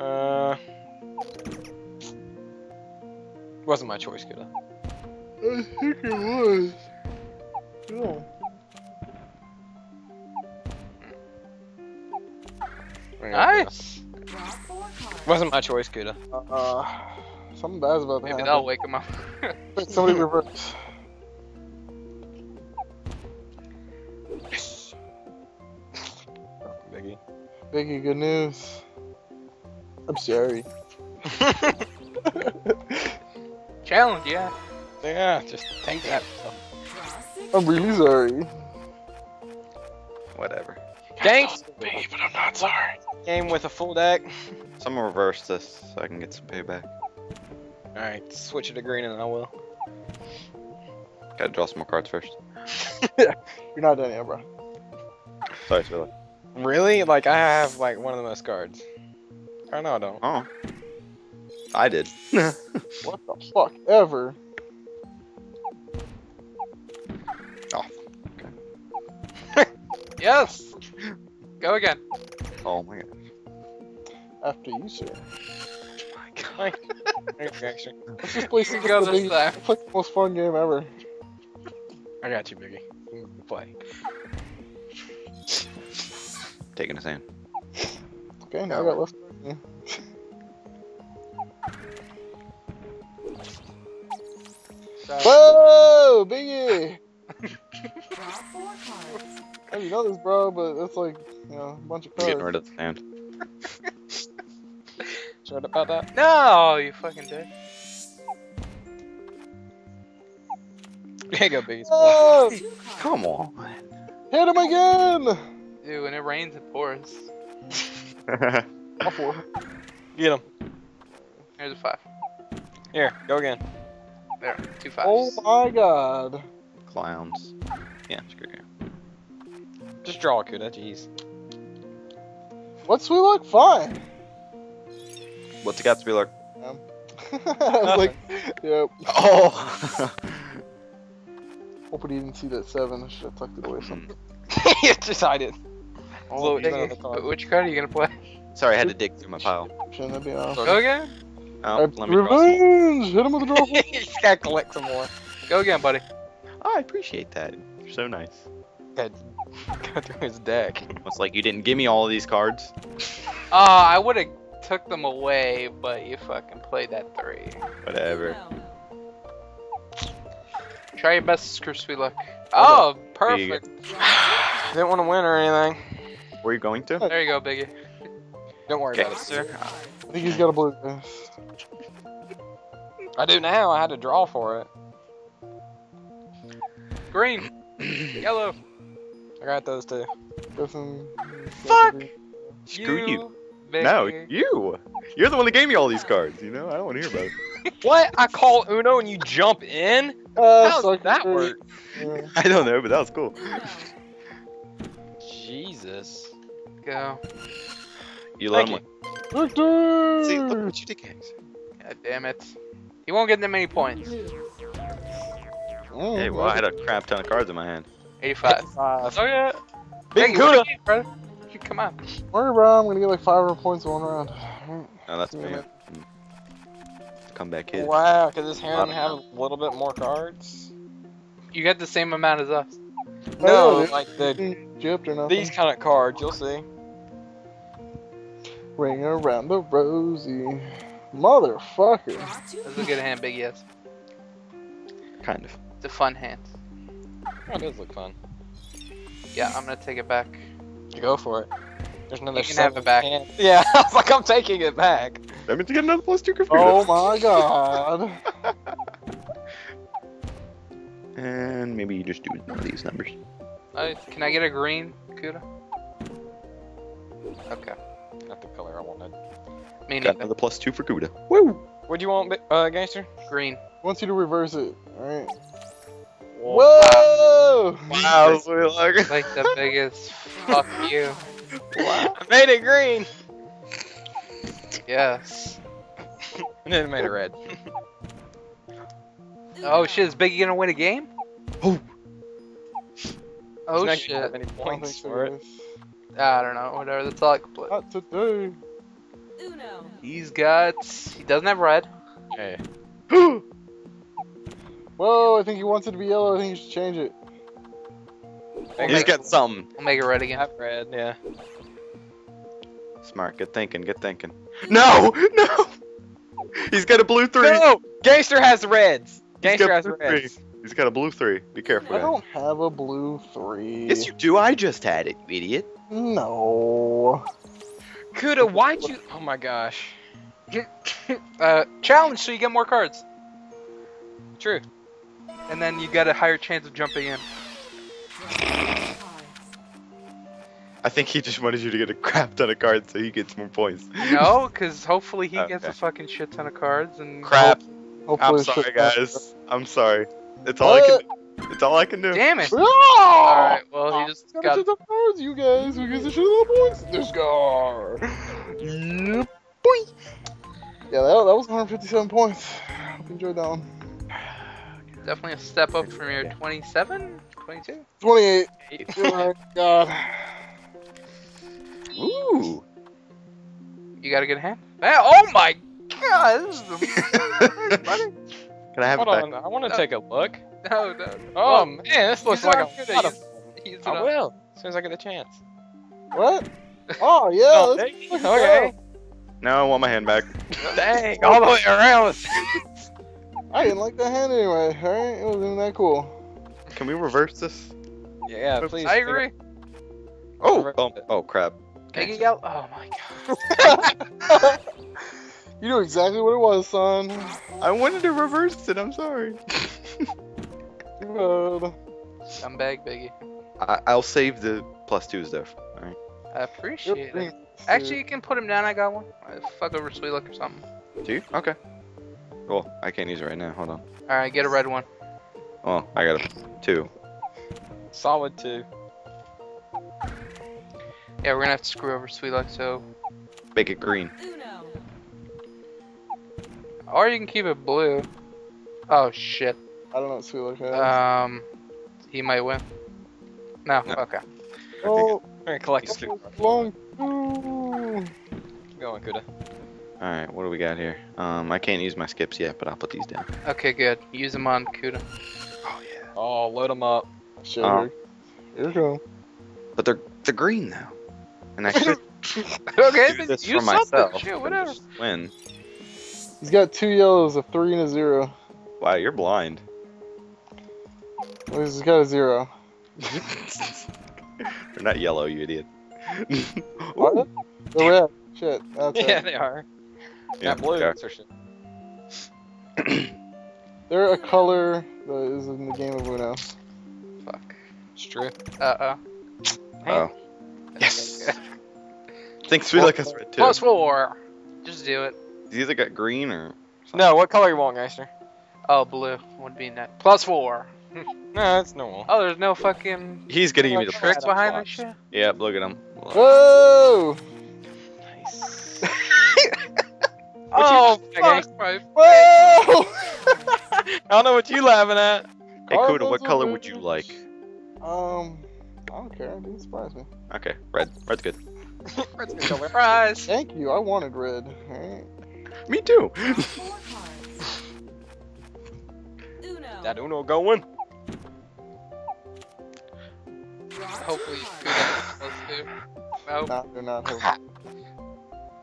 Uh, wasn't my choice, could I? I think it was. Yeah. Nice. Draw four cards. Wasn't my choice, could I? Uh, something bad's about to Maybe happen. that'll wake him up. Wait, Somebody reverse. Yes. Biggie. Biggie, good news. I'm sorry. Challenge, yeah. yeah, just take that. Draw. I'm really sorry. Whatever. Thanks. Biggie, but I'm not sorry. Game with a full deck. So I'm gonna reverse this so I can get some payback. All right, switch it to green, and I will. Gotta draw some more cards first. You're not done yet, bro. Sorry, Spiller. Really? Like I have like one of the most cards. I know I don't. Oh. I did. What the fuck ever? Oh. Okay. Yes! Go again. oh my god. After you, sir. Oh, thank you, actually. Let's just play some can go the this time. Play the most fun game ever. I got you, Biggie. You can Play. Taking a hand. Okay, now I got left. Yeah. Whoa, Biggie! Draw. I you know this, bro, but it's like, you know, a bunch of I'm getting rid of the sand. Sure about that? No, you fucking dick. There you go, Biggie. Oh, Two cards. Come on. hit him again! Dude, when it rains, it pours. All four. Get him. Here's a five. Here, go again. There, two fives. Oh my god. Clowns. Yeah, screw you. Just draw a Kuta, jeez. What's we look fine? What's it got to be like? I was like, yep. Oh! Hope you didn't see that seven. I should have tucked it away hmm. something. you decided. Oh, Look, big- none of the cards. Which card are you gonna play? Sorry, I had to dig through my pile. Shouldn't that be awesome? Go again? Oh, let me draw some revenge! Hit him with the draw. He's gotta collect some more. Go again, buddy. Oh, I appreciate that. You're so nice. Gotta go through his deck. It's like you didn't give me all of these cards. Uh, I would've took them away, but you fucking played that three. Whatever. Try your best to screw sweet luck. Oh, Here you perfect. Didn't want to win or anything. Where are you going to? There you go, Biggie. Don't worry Okay. about it, sir. I think he's got a blue. I do now. I had to draw for it. Green. Yellow. I got those two. Guessing- Fuck! Screw you. Biggie. No, you. You're the one that gave me all these cards. You know, I don't want to hear about it. What? I call Uno and you jump in? Uh, How does sucker. that work? Yeah. I don't know, but that was cool. Jesus. Go. You love Thank me. Victor! See, look what you did, guys. God damn it. He won't get that many points. Hey, well, I had a crap ton of cards in my hand. 85. Five. Oh yeah. Big Biggie, what Kuta. do you? You- Come on. Worry, bro. I'm gonna get like 500 points in one round. Oh, that's Yeah, me. man. Mm. Comeback kid. Wow, could this hand have a little bit more cards? You get the same amount as us. No, Oh, dude. like the Gypped or nothing. these kind of cards, you'll see. Ring around the rosy. Motherfucker. Draw two This is a good hand, Big Yes. Kind of. It's a fun hand. Oh, it does look fun. Yeah, I'm gonna take it back. You go for it. There's another You can have seven it back. hand- Yeah, I was like, I'm taking it back. That means you get another plus two for Oh my god. And maybe you just do one of these numbers. Uh, can I get a green, Kuta? Okay. Not the color I wanted. Me Got neither. another plus two for Kuta. Woo! What do you want, uh, gangster? Green. Wants you to reverse it. Alright. Whoa. Whoa! Wow, sweet luck. Like the biggest fuck you. Wow. I made it green. Yes. And then it made it red. Oh shit, is Biggie gonna win a game? Oh. Oh He's not gonna shit. have any points think so, for it. Guys. I don't know, whatever, that's all I can play. Not today. Uno. He's got. He doesn't have red. Hey. Whoa, I think he wants it to be yellow. I think you should change it. He's got something. We'll make it red again. I've red, yeah. Smart. Good thinking. Good thinking. No! No! He's got a blue three. No! Gangster has reds. Gangster has reds. three. He's got a blue three. Be careful. I guys. don't have a blue three. Yes, you do. I just had it, idiot. No. Kuta, why'd you? Oh my gosh. Uh, challenge so you get more cards, True. and then you got a higher chance of jumping in. I think he just wanted you to get a crap ton of cards so he gets more points. No, because hopefully he gets Okay. a fucking shit ton of cards and Crap. Hopefully I'm sorry, guys. I'm sorry. It's all I can. It's all I can do. Damn it! Ah! Alright, well he just Gotta got. shit the cards, you guys. Who gives a shit about points? This guy. Yep. Boing. Yeah, that, that was 157 points. Hope you enjoyed that one. Definitely a step up from your 27, 22. 28. Oh my god. Ooh. You got a good hand. Ah, oh my god! This is the buddy. Can I have Hold it back? on, I want to take a look. No, no. Oh Well, man, this looks like a on Kuta, lot of. use- use I on- will, as soon as I get the chance. What? Oh, yeah. Oh, that's dang. okay. No, I want my hand back. Dang, all the way around. I didn't like that hand anyway, alright? It wasn't even that cool. Can we reverse this? yeah, please. I agree. Oh, Reverse oh, oh crap. Make it yellow. Oh my god. you knew exactly what it was, son. I wanted to reverse it. I'm sorry. Good. Scumbag Biggie. I, I'll save the plus twos though. All right. I appreciate it. Actually, you can put him down. I got one. Uh, Fuck over Sweet Luck or something. Do you? Okay. Well, I can't use it right now. Hold on. Alright, get a red one. Oh, I got a two. Solid two. Yeah, we're gonna have to screw over Sweet Luck, so. Make it green. Uno. Or you can keep it blue. Oh shit. I don't know what Sweet Luck has. Um, he might win. No, No. okay. oh, I'm collect that's two. long. Keep going, Kuta. All right. What do we got here? Um, I can't use my skips yet, but I'll put these down. Okay, good. Use them on Kuta. Oh yeah. Oh, load them up. Sure. Oh. here, here we go. But they're they're green now. And I should. okay, do this use for myself. Shit, whatever. Win. He's got two yellows, a three and a zero. Wow, you're blind. Well, he's got a zero. they're not yellow, you idiot. What? Ooh, They're red. Shit, that's Yeah, it. they are. Yeah, Not blue. okay. or shit. They're a color that is in the game of Uno. Fuck. It's true. Uh Oh. oh. Yes. Think Sweet Luck has red too. Plus four. Just do it. He's either got green or. No, what color you want, Gangster? Oh, blue would be net. Plus four. No, that's normal. Oh, there's no fucking He's gonna give me the trick behind five. this shit. Yeah, look at him. Whoa! Nice. Oh, fuck my Whoa! I don't know what you laughing at. Hey, Kuta, what color would you like? Um, I don't care. It didn't surprise me. Okay, red. Red's good. Red's good. Surprise. Thank you. I wanted red. Alright. Me too. Draw four cards. Uno. That Uno going. Draw two Hopefully, cards. Kuta plus two. Nope. Nah, they're not.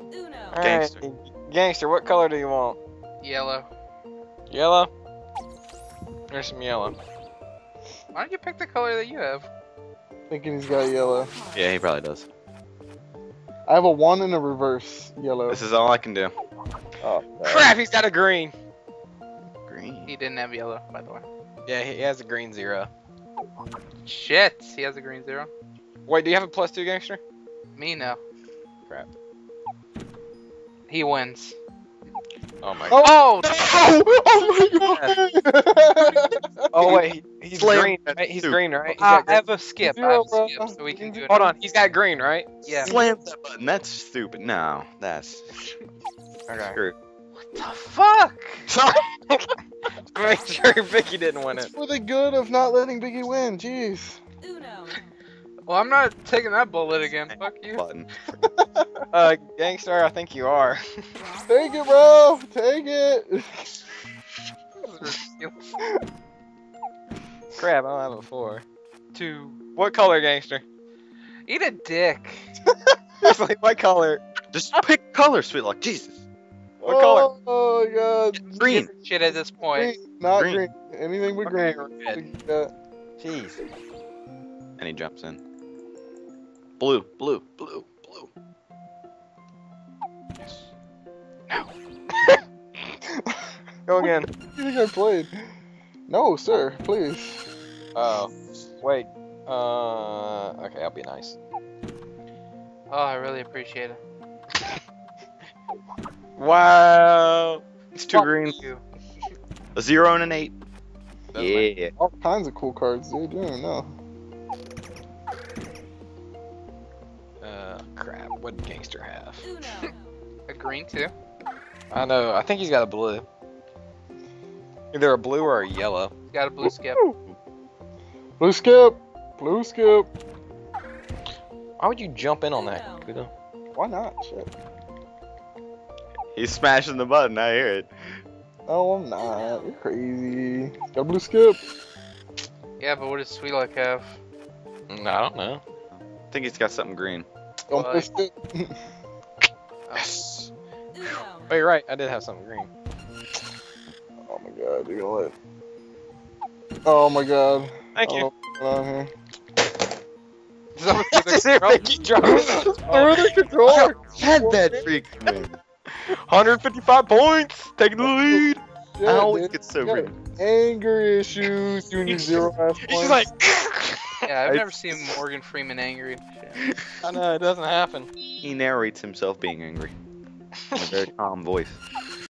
Uno. All Gangster. right, Gangster, what color do you want? Yellow. Yellow? There's some yellow. Why don't you pick the color that you have? Thinking he's got yellow. yeah, he probably does. I have a one and a reverse yellow. This is all I can do. Oh. Crap, he's got a green. Green. He didn't have yellow, by the way. Yeah, he has a green zero. Shit, he has a green zero. Wait, do you have a plus two, Gangster? Me no. Crap. He wins. Oh my Oh! Oh, oh my god! Oh wait, he's Slam green. Right? He's green, right? He's I got green. have a skip. I have a skip, so we can do it. Hold on, he's got green, right? Yeah. Slam that button. That's stupid. No, that's Okay. screw. The fuck? Make sure Vicky didn't win It's it. for the good of not letting Biggie win. Jeez. Uno. Well, I'm not taking that bullet again. Fuck you. Button. Uh, gangster, I think you are. Take it, bro. Take it. This is ridiculous. Crap, I don't have a four. Two. What color, gangster? Eat a dick. Seriously, what color? Just pick color, sweet luck. Jesus. What color? Oh, my god. Green. Shit at this point. Green, not Green. green. Anything but Okay, green. red. Yeah. Jeez. And he jumps in. Blue, blue, blue, blue. Yes. Now. Go again. You think I played? No, sir. Please. Oh, wait. Uh, okay, I'll be nice. Oh, I really appreciate it. Wow. It's two Fuck greens. you. A zero and an eight. That's Yeah. All kinds of cool cards, dude. You don't know. Uh, crap. What did gangster have? A green too. I know. I think he's got a blue. Either a blue or a yellow. Got a blue skip. Blue skip. Blue skip. Why would you jump in on that, Kuta? Why not? Shit. He's smashing the button. I hear it. Oh, I'm not. You're crazy. Got a blue skip. Yeah, but what does Sweet Luck have? Mm, I don't know. I think he's got something green. Don't What? push it. Yes. Uno. Oh, you're right. I did have something green. Oh my god, you're gonna let. Oh my god. Thank I you. don't know what's going on here. Somebody Just make you drop the controller. Had that freak win. 155 points. Taking the lead. Yeah, I always dude. get so You got green. Anger issues. You and zero ass He's points. just like. Yeah, I've never seen Morgan Freeman angry. Shit. I know it doesn't happen. He narrates himself being angry. In a very calm voice.